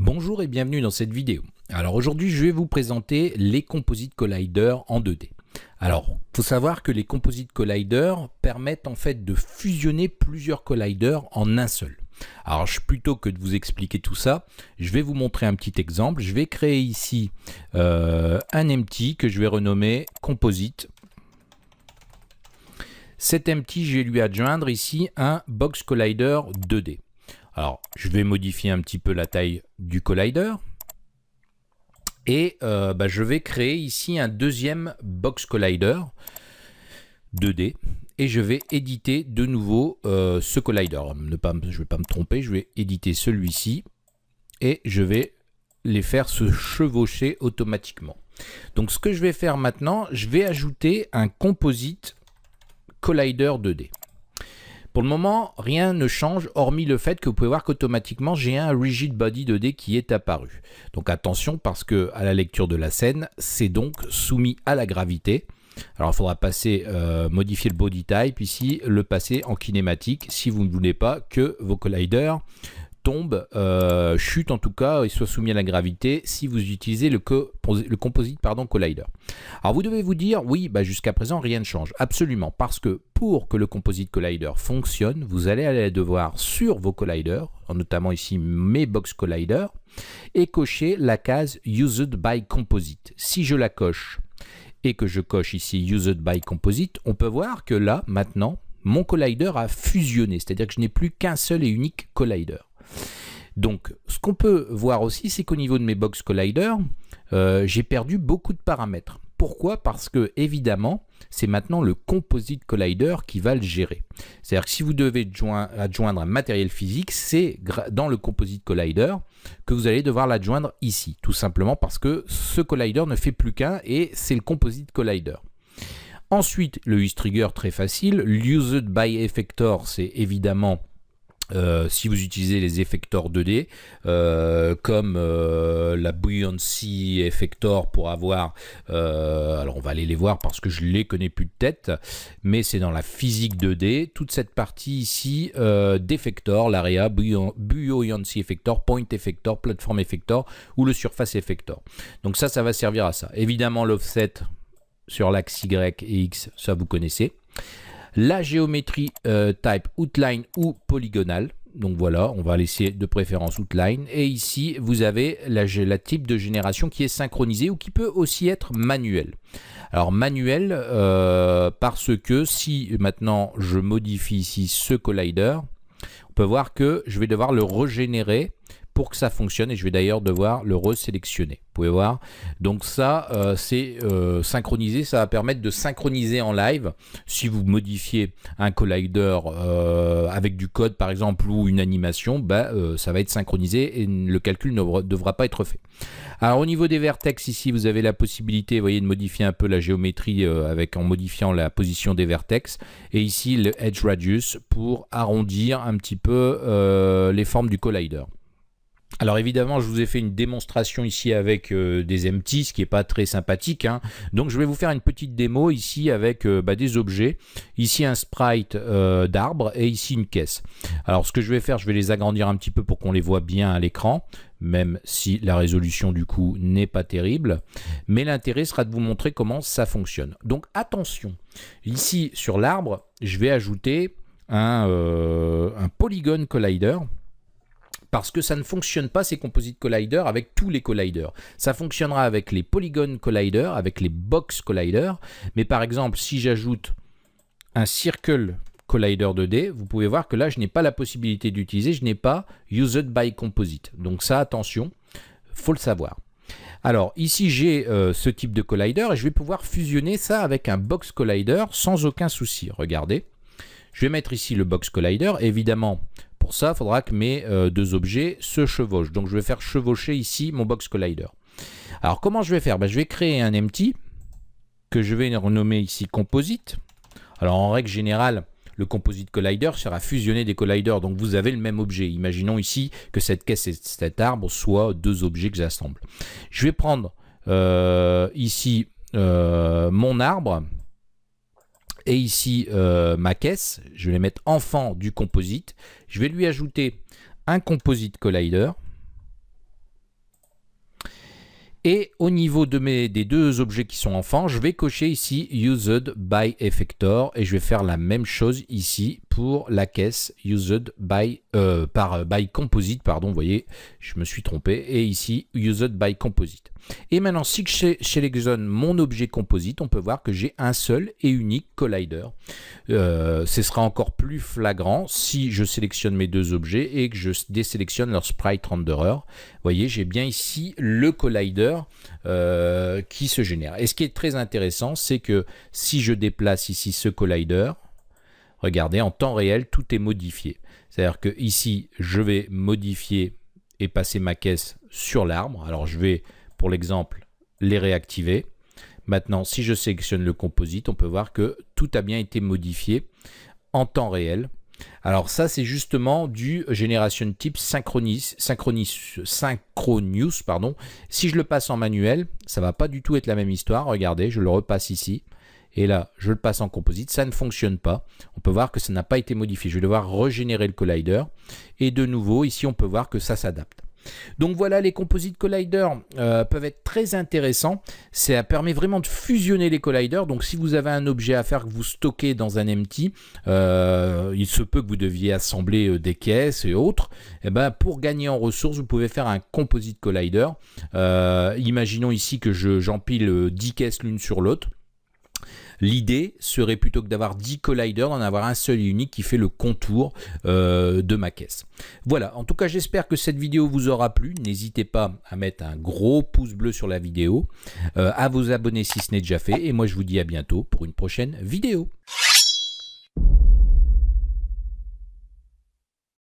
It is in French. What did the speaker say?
Bonjour et bienvenue dans cette vidéo. Alors aujourd'hui je vais vous présenter les Composite Collider en 2D. Alors, il faut savoir que les Composite Collider permettent en fait de fusionner plusieurs colliders en un seul. Alors, plutôt que de vous expliquer tout ça, je vais vous montrer un petit exemple. Je vais créer ici euh, un empty que je vais renommer Composite. Cet empty, je vais lui adjoindre ici un Box Collider 2D. Alors, je vais modifier un petit peu la taille du collider. Et euh, bah, je vais créer ici un deuxième box collider 2D. Et je vais éditer de nouveau euh, ce collider. Je ne vais pas me tromper, je vais éditer celui-ci. Et je vais les faire se chevaucher automatiquement. Donc ce que je vais faire maintenant, je vais ajouter un composite collider 2D. Pour le moment, rien ne change hormis le fait que vous pouvez voir qu'automatiquement j'ai un rigid body 2D qui est apparu. Donc attention parce que à la lecture de la scène, c'est donc soumis à la gravité. Alors il faudra passer, euh, modifier le body type ici, le passer en kinématique si vous ne voulez pas que vos colliders tombe, euh, chute en tout cas, et soit soumis à la gravité si vous utilisez le, le composite pardon, collider. Alors vous devez vous dire, oui, bah jusqu'à présent rien ne change. Absolument, parce que pour que le composite collider fonctionne, vous allez aller devoir sur vos colliders, notamment ici mes box collider, et cocher la case Used by Composite. Si je la coche et que je coche ici Used by Composite, on peut voir que là, maintenant, mon collider a fusionné, c'est-à-dire que je n'ai plus qu'un seul et unique collider. Donc, ce qu'on peut voir aussi, c'est qu'au niveau de mes box collider, euh, j'ai perdu beaucoup de paramètres. Pourquoi? Parce que, évidemment, c'est maintenant le composite collider qui va le gérer. C'est-à-dire que si vous devez adjoindre un matériel physique, c'est dans le composite collider que vous allez devoir l'adjoindre ici. Tout simplement parce que ce collider ne fait plus qu'un et c'est le composite collider. Ensuite, le use trigger, très facile. L'used by effector, c'est évidemment euh, si vous utilisez les effectors 2D euh, comme euh, la buoyancy effector pour avoir alors on va aller les voir parce que je les connais plus de tête mais c'est dans la physique 2D toute cette partie ici d'effector l'area buoyancy effector point effector platform effector ou le surface effector. Donc ça ça va servir à ça. Évidemment l'offset sur l'axe Y et X ça vous connaissez la géométrie euh, type outline ou polygonale. Donc voilà, on va laisser de préférence outline. Et ici, vous avez la, la type de génération qui est synchronisée ou qui peut aussi être manuel. Alors manuel euh, parce que si maintenant je modifie ici ce collider, on peut voir que je vais devoir le régénérer pour que ça fonctionne et je vais d'ailleurs devoir le resélectionner. Vous pouvez voir. Donc ça, euh, c'est euh, synchronisé. Ça va permettre de synchroniser en live. Si vous modifiez un collider euh, avec du code par exemple ou une animation, bah, ça va être synchronisé et le calcul ne devra pas être fait. Alors au niveau des vertex ici, vous avez la possibilité, voyez, de modifier un peu la géométrie avec en modifiant la position des vertex. Et ici le edge radius pour arrondir un petit peu les formes du collider. Alors évidemment, je vous ai fait une démonstration ici avec euh, des empties, ce qui n'est pas très sympathique. Hein. Donc je vais vous faire une petite démo ici avec euh, bah, des objets. Ici un sprite euh, d'arbre et ici une caisse. Alors ce que je vais faire, je vais les agrandir un petit peu pour qu'on les voit bien à l'écran, même si la résolution du coup n'est pas terrible. Mais l'intérêt sera de vous montrer comment ça fonctionne. Donc attention, ici sur l'arbre, je vais ajouter un, un polygone collider parce que ça ne fonctionne pas ces composite collider avec tous les colliders. Ça fonctionnera avec les polygon collider, avec les box collider, mais par exemple si j'ajoute un circle collider 2D, vous pouvez voir que là je n'ai pas la possibilité d'utiliser, je n'ai pas used by composite. Donc ça attention, faut le savoir. Alors ici j'ai euh, ce type de collider et je vais pouvoir fusionner ça avec un box collider sans aucun souci. Regardez, je vais mettre ici le box collider. Évidemment, ça, il faudra que mes euh, deux objets se chevauchent. Donc je vais faire chevaucher ici mon box collider. Alors comment je vais faire? Ben, Je vais créer un empty que je vais renommer ici composite. Alors en règle générale, le composite collider sera fusionné des colliders. Donc vous avez le même objet. Imaginons ici que cette caisse et cet arbre soient deux objets que j'assemble. Je vais prendre euh, ici euh, mon arbre et ici euh, ma caisse, je vais mettre enfant du composite. Je vais lui ajouter un composite collider. Et au niveau de mes, des deux objets qui sont enfants, je vais cocher ici Used by Effector et je vais faire la même chose ici pour la caisse Used by, euh, par, by Composite. Pardon, vous voyez, je me suis trompé. Et ici, Used by Composite. Et maintenant, si je sélectionne mon objet composite, on peut voir que j'ai un seul et unique collider. Euh, ce sera encore plus flagrant si je sélectionne mes deux objets et que je désélectionne leur sprite renderer. Vous voyez, j'ai bien ici le collider euh, qui se génère. Et ce qui est très intéressant, c'est que si je déplace ici ce collider, regardez, en temps réel, tout est modifié. C'est-à-dire que ici, je vais modifier et passer ma caisse sur l'arbre. Alors, je vais pour l'exemple, les réactiver. Maintenant, si je sélectionne le composite, on peut voir que tout a bien été modifié en temps réel. Alors ça, c'est justement du génération type synchronis, synchronis, synchronous. Pardon. Si je le passe en manuel, ça va pas du tout être la même histoire. Regardez, je le repasse ici. Et là, je le passe en composite, ça ne fonctionne pas. On peut voir que ça n'a pas été modifié. Je vais devoir régénérer le collider. Et de nouveau, ici, on peut voir que ça s'adapte. Donc voilà, les composite colliders euh, peuvent être très intéressants. Ça permet vraiment de fusionner les colliders. Donc si vous avez un objet à faire que vous stockez dans un empty, euh, il se peut que vous deviez assembler euh, des caisses et autres. Et eh ben, pour gagner en ressources, vous pouvez faire un composite collider. imaginons ici que j'empile 10 caisses l'une sur l'autre. L'idée serait plutôt que d'avoir 10 colliders, d'en avoir un seul et unique qui fait le contour euh, de ma caisse. Voilà, en tout cas j'espère que cette vidéo vous aura plu. N'hésitez pas à mettre un gros pouce bleu sur la vidéo, euh, à vous abonner si ce n'est déjà fait, et moi je vous dis à bientôt pour une prochaine vidéo.